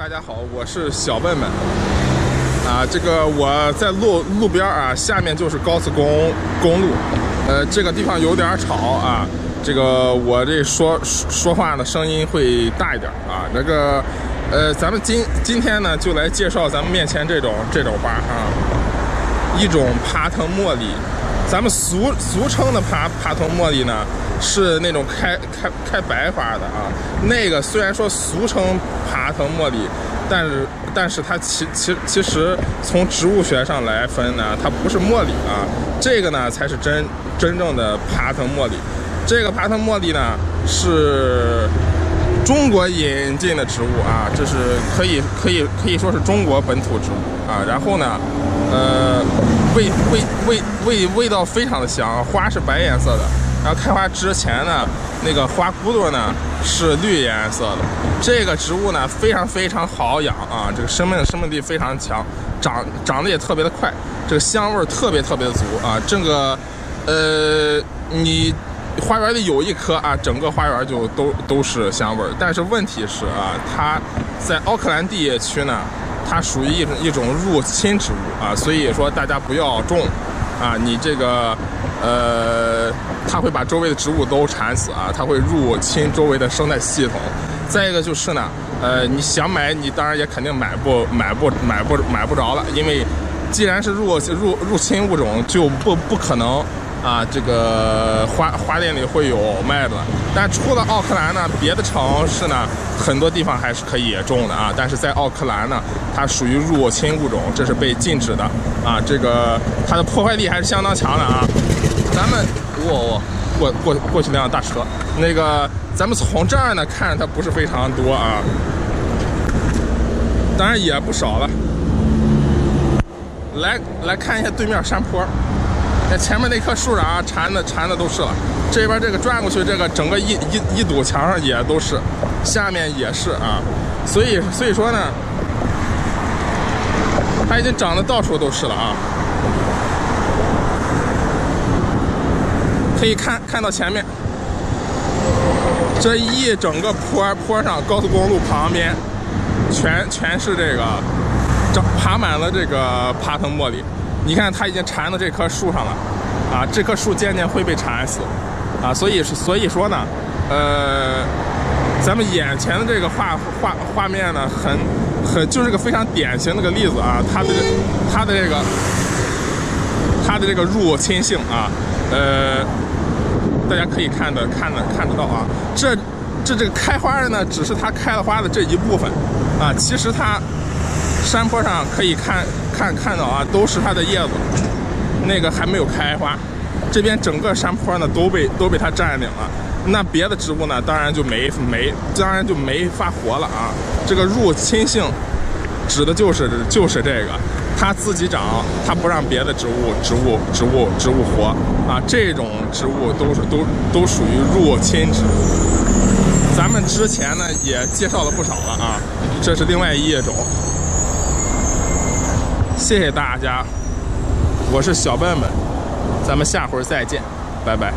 大家好，我是小笨笨。啊，这个我在路路边啊，下面就是高速公公路。呃，这个地方有点吵啊，这个我这说说话的声音会大一点啊。那个，呃，咱们今今天呢，就来介绍咱们面前这种这种花啊，一种爬藤茉莉。咱们俗俗称的爬爬藤茉莉呢，是那种开开开白花的啊。那个虽然说俗称爬藤茉莉，但是但是它其其其实从植物学上来分呢，它不是茉莉啊。这个呢才是真真正的爬藤茉莉。这个爬藤茉莉呢是中国引进的植物啊，这是可以可以可以说是中国本土植物啊。然后呢，呃。味味味味味道非常的香，花是白颜色的，然后开花之前呢，那个花骨朵呢是绿颜色的。这个植物呢非常非常好养啊，这个生命生命力非常强，长长得也特别的快，这个香味特别特别的足啊。这个呃，你花园里有一棵啊，整个花园就都都是香味儿。但是问题是啊，它在奥克兰地区呢。它属于一种一种入侵植物啊，所以说大家不要种啊，你这个呃，它会把周围的植物都缠死啊，它会入侵周围的生态系统。再一个就是呢，呃，你想买，你当然也肯定买不买不买不买不着了，因为既然是入入入侵物种，就不不可能。啊，这个花花店里会有卖的，但除了奥克兰呢，别的城市呢，很多地方还是可以种的啊。但是在奥克兰呢，它属于入侵物种，这是被禁止的啊。这个它的破坏力还是相当强的啊。咱们，我过过过去那辆大车，那个咱们从这儿呢看，它不是非常多啊，当然也不少了。来来看一下对面山坡。在前面那棵树上啊，缠的缠的都是了。这边这个转过去，这个整个一一一堵墙上也都是，下面也是啊。所以所以说呢，它已经长得到处都是了啊。可以看看到前面这一整个坡坡上，高速公路旁边全全是这个长爬满了这个爬藤茉莉。你看，它已经缠到这棵树上了，啊，这棵树渐渐会被缠死，啊，所以所以说呢，呃，咱们眼前的这个画画画面呢，很很就是个非常典型的个例子啊，它的它的这个它的这个入侵性啊，呃，大家可以看的看的看得到啊，这这这个开花的呢，只是它开了花的这一部分，啊，其实它。山坡上可以看看看到啊，都是它的叶子，那个还没有开花。这边整个山坡呢都被都被它占领了，那别的植物呢，当然就没没，当然就没法活了啊。这个入侵性指的就是就是这个，它自己长，它不让别的植物植物植物植物活啊。这种植物都是都都属于入侵植物。咱们之前呢也介绍了不少了啊，这是另外一种。谢谢大家，我是小笨笨，咱们下回再见，拜拜。